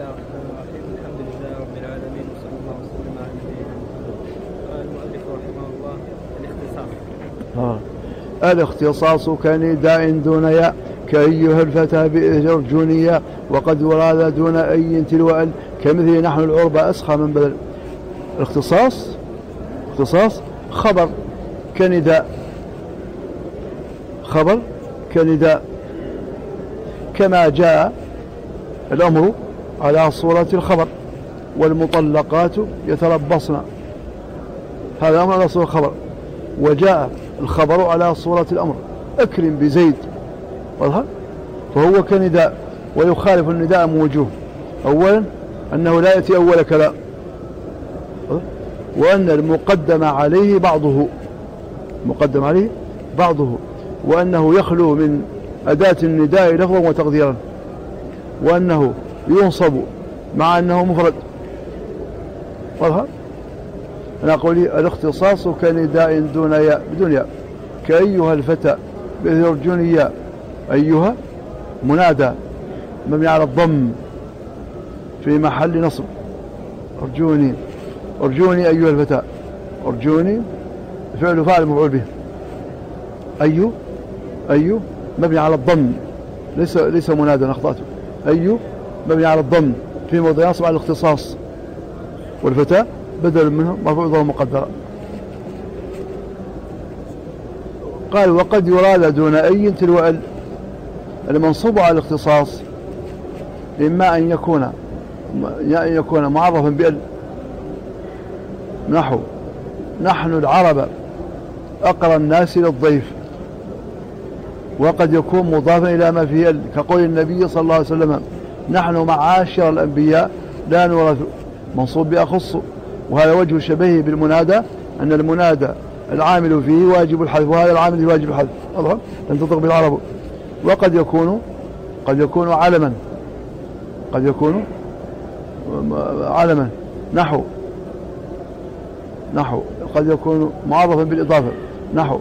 الله الرحمن الرحيم الحمد لله رب العالمين. وصلى الله وسلم على نبينا قال المؤلف رحمه الله الاختصار آه. الاختصاص كنداء دون ياء كأيها الفتى بإرجونيا وقد وراد دون أي تلو كمثل نحن العربة أسخى من بدل. الاختصاص؟ اختصاص خبر كنداء. خبر كنداء. كما جاء الأمر على صورة الخبر والمطلقات يتربصن. هذا أمر على صورة الخبر. وجاء الخبر على صورة الأمر. أكرم بزيد. فهو كنداء ويخالف النداء من وجوه. أولا أنه لا يأتي أول كلام. وأن المقدم عليه بعضه. مقدم عليه بعضه. وأنه يخلو من أداة النداء لفظا وتقديرا. وأنه ينصب مع أنه مفرد. واضح أنا أقول الاختصاص كنداء دون ياء بدون ياء. كأيها الفتى بإذن ياء. أيها؟ منادى. مبني على الضم في محل نصب. أرجوني. أرجوني أيها الفتى. أرجوني فعل فاعل مفعول به. أي أي مبني على الضم. ليس ليس منادى أخطأته أي مبني على الضم في موضع ينصب على الاختصاص. والفتاة بدل منه مرفوع ضم مقدرة. قال وقد يراد دون أي تلو ال المنصوب على الاختصاص إما أن يكون أن يكون معرفا بأل نحو نحن العرب أقرى الناس للضيف وقد يكون مضافا إلى ما فيه كقول النبي صلى الله عليه وسلم نحن معاشر الأنبياء لا نورث. منصوب بأخص. وهذا وجه شبهه بالمنادى أن المنادى العامل فيه واجب الحذف وهذا العامل فيه واجب الحذف. أظهر لن تطلق بالعرب. وقد يكون قد يكون علما. قد يكون علما. نحو. نحو. قد يكون معرفا بالإضافة. نحو.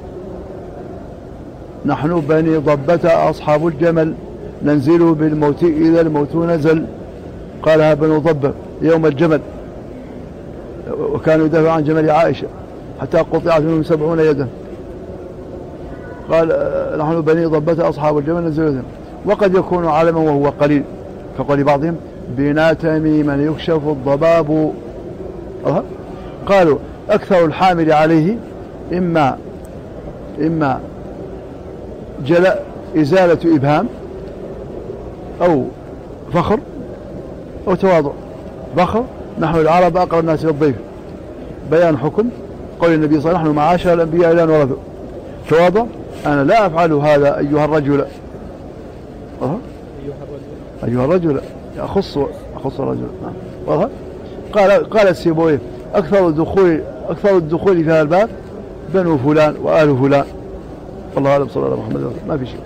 نحن بني ضبة أصحاب الجمل. ننزل بالموت إذا الموت نزل قالها بنو ضبة يوم الجمل. وكانوا يدافعون عن جمل عائشة حتى قطعت منهم سبعون يدا. قال نحن بني ضبة أصحاب الجمل ننزل وقد يكون عالما وهو قليل كقول بعضهم بنا تميما يكشف الضباب. قالوا أكثر الحامل عليه إما إما جلاء إزالة إبهام أو فخر أو تواضع. فخر نحن العرب أقرب الناس للضيف بيان حكم قول النبي صلى الله عليه وسلم نحن معاشر الأنبياء لا نورث تواضع أنا لا أفعل هذا أيها الرجل. أه؟ أيها الرجل أخص أخص الرجل. نعم. قال قال السيبويه أكثر الدخول أكثر الدخول في هذا الباب بنو فلان وآل فلان. والله أعلم صلى الله عليه وسلم ما في شيء.